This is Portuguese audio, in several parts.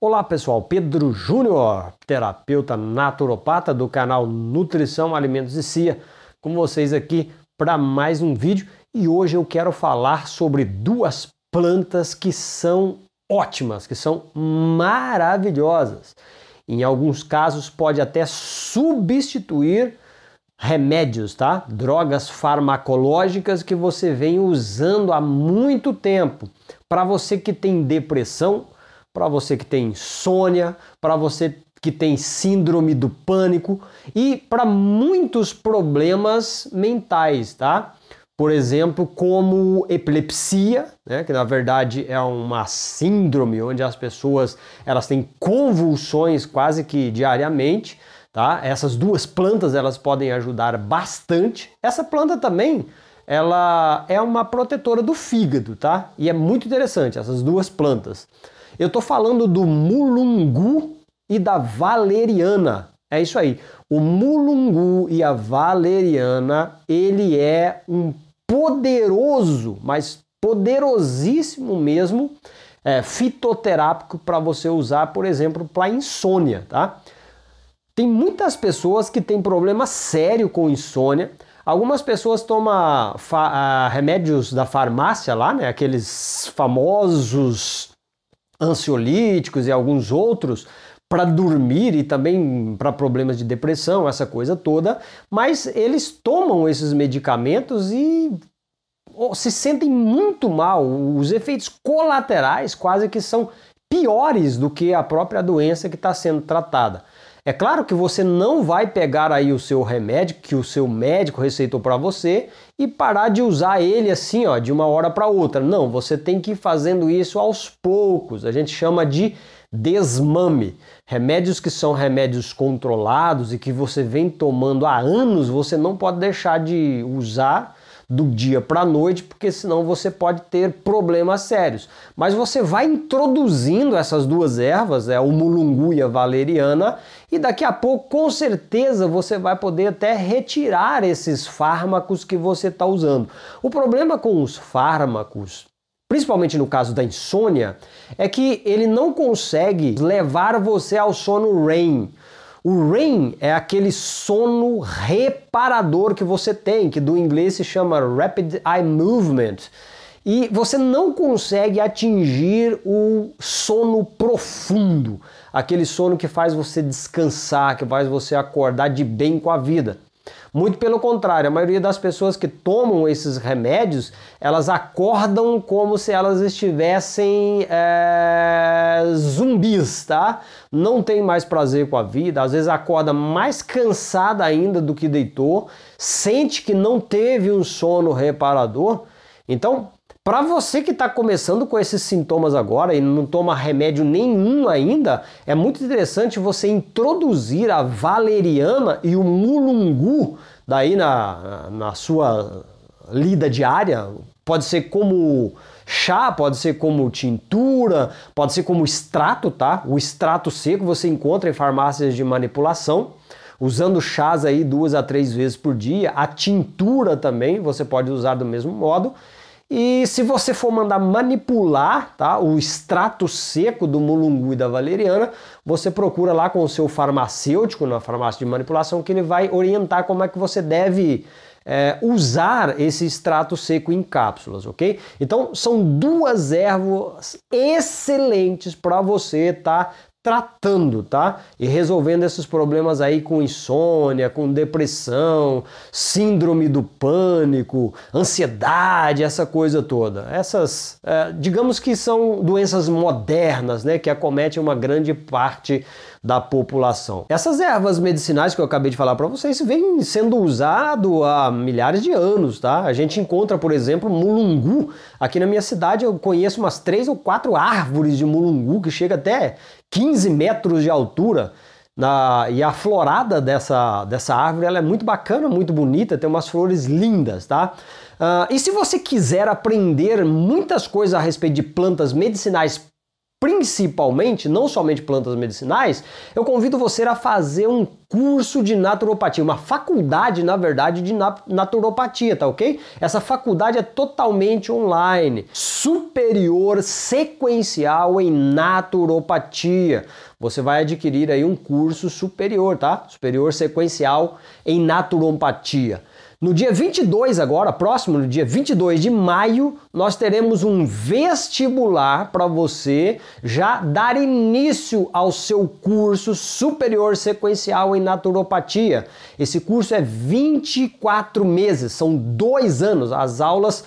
Olá pessoal, Pedro Júnior, terapeuta naturopata do canal Nutrição, Alimentos e Cia, com vocês aqui para mais um vídeo e hoje eu quero falar sobre duas plantas que são ótimas, que são maravilhosas. Em alguns casos pode até substituir remédios, tá? Drogas farmacológicas que você vem usando há muito tempo. Para você que tem depressão, para você que tem insônia, para você que tem síndrome do pânico e para muitos problemas mentais, tá? Por exemplo, como epilepsia, né, que na verdade é uma síndrome onde as pessoas elas têm convulsões quase que diariamente, tá? Essas duas plantas elas podem ajudar bastante. Essa planta também ela é uma protetora do fígado, tá? E é muito interessante essas duas plantas. Eu estou falando do mulungu e da valeriana. É isso aí. O mulungu e a valeriana, ele é um poderoso, mas poderosíssimo mesmo, é, fitoterápico para você usar, por exemplo, para insônia, tá? Tem muitas pessoas que têm problema sério com insônia. Algumas pessoas tomam uh, remédios da farmácia lá, né? Aqueles famosos ansiolíticos e alguns outros para dormir e também para problemas de depressão, essa coisa toda, mas eles tomam esses medicamentos e se sentem muito mal. Os efeitos colaterais quase que são piores do que a própria doença que está sendo tratada. É claro que você não vai pegar aí o seu remédio que o seu médico receitou para você e parar de usar ele assim, ó, de uma hora para outra. Não, você tem que ir fazendo isso aos poucos. A gente chama de desmame. Remédios que são remédios controlados e que você vem tomando há anos, você não pode deixar de usar do dia para a noite, porque senão você pode ter problemas sérios. Mas você vai introduzindo essas duas ervas, é o mulungu e a valeriana, e daqui a pouco, com certeza, você vai poder até retirar esses fármacos que você está usando. O problema com os fármacos principalmente no caso da insônia, é que ele não consegue levar você ao sono REM. O REM é aquele sono reparador que você tem, que do inglês se chama Rapid Eye Movement. E você não consegue atingir o sono profundo, aquele sono que faz você descansar, que faz você acordar de bem com a vida. Muito pelo contrário, a maioria das pessoas que tomam esses remédios, elas acordam como se elas estivessem é, zumbis, tá? Não tem mais prazer com a vida, às vezes acorda mais cansada ainda do que deitou, sente que não teve um sono reparador. Então, para você que está começando com esses sintomas agora e não toma remédio nenhum ainda, é muito interessante você introduzir a valeriana e o mulungu daí na, na sua lida diária. Pode ser como chá, pode ser como tintura, pode ser como extrato, tá? O extrato seco você encontra em farmácias de manipulação usando chás aí duas a três vezes por dia. A tintura também você pode usar do mesmo modo. E se você for mandar manipular tá, o extrato seco do mulungu e da valeriana, você procura lá com o seu farmacêutico na farmácia de manipulação que ele vai orientar como é que você deve é, usar esse extrato seco em cápsulas, ok? Então são duas ervas excelentes para você estar tá tratando, tá? E resolvendo esses problemas aí com insônia, com depressão, síndrome do pânico, ansiedade, essa coisa toda. Essas, é, digamos que são doenças modernas, né, que acometem uma grande parte da população. Essas ervas medicinais que eu acabei de falar para vocês vêm sendo usado há milhares de anos, tá? A gente encontra, por exemplo, mulungu. Aqui na minha cidade eu conheço umas três ou quatro árvores de mulungu que chega até 15 metros de altura. Na, e a florada dessa, dessa árvore ela é muito bacana, muito bonita, tem umas flores lindas, tá? Uh, e se você quiser aprender muitas coisas a respeito de plantas medicinais principalmente, não somente plantas medicinais, eu convido você a fazer um curso de naturopatia, uma faculdade, na verdade, de naturopatia, tá ok? Essa faculdade é totalmente online, superior sequencial em naturopatia. Você vai adquirir aí um curso superior, tá? Superior sequencial em naturopatia. No dia 22 agora, próximo, no dia 22 de maio, nós teremos um vestibular para você já dar início ao seu curso superior sequencial em naturopatia. Esse curso é 24 meses, são dois anos. As aulas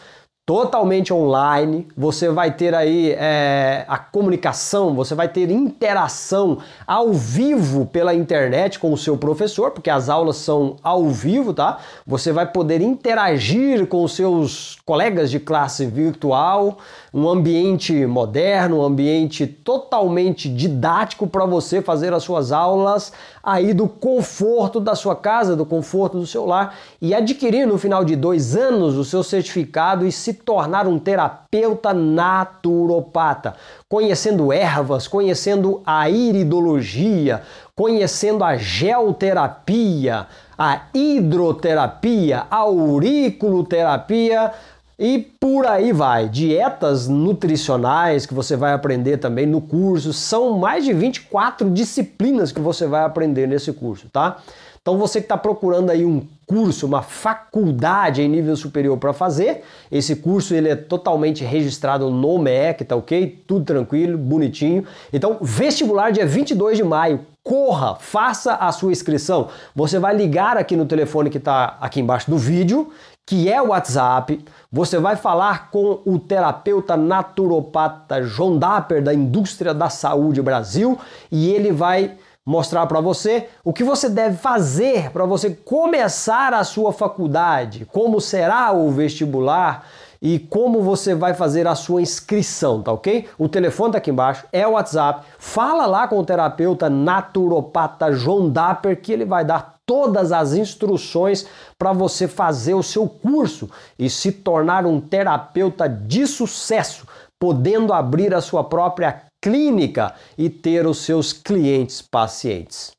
totalmente online, você vai ter aí é, a comunicação, você vai ter interação ao vivo pela internet com o seu professor, porque as aulas são ao vivo, tá? Você vai poder interagir com os seus colegas de classe virtual, um ambiente moderno, um ambiente totalmente didático para você fazer as suas aulas aí do conforto da sua casa, do conforto do seu lar e adquirir no final de dois anos o seu certificado e se tornar um terapeuta naturopata, conhecendo ervas, conhecendo a iridologia, conhecendo a geoterapia, a hidroterapia, a auriculoterapia e por aí vai. Dietas nutricionais que você vai aprender também no curso. São mais de 24 disciplinas que você vai aprender nesse curso, tá? Então você que está procurando aí um curso, uma faculdade em nível superior para fazer, esse curso ele é totalmente registrado no MEC, tá ok? Tudo tranquilo, bonitinho. Então vestibular dia 22 de maio, corra, faça a sua inscrição. Você vai ligar aqui no telefone que está aqui embaixo do vídeo que é o WhatsApp. Você vai falar com o terapeuta naturopata João Dapper da Indústria da Saúde Brasil e ele vai mostrar para você o que você deve fazer para você começar a sua faculdade, como será o vestibular e como você vai fazer a sua inscrição, tá ok? O telefone tá aqui embaixo, é o WhatsApp. Fala lá com o terapeuta naturopata João Dapper que ele vai dar todas as instruções para você fazer o seu curso e se tornar um terapeuta de sucesso, podendo abrir a sua própria clínica e ter os seus clientes pacientes.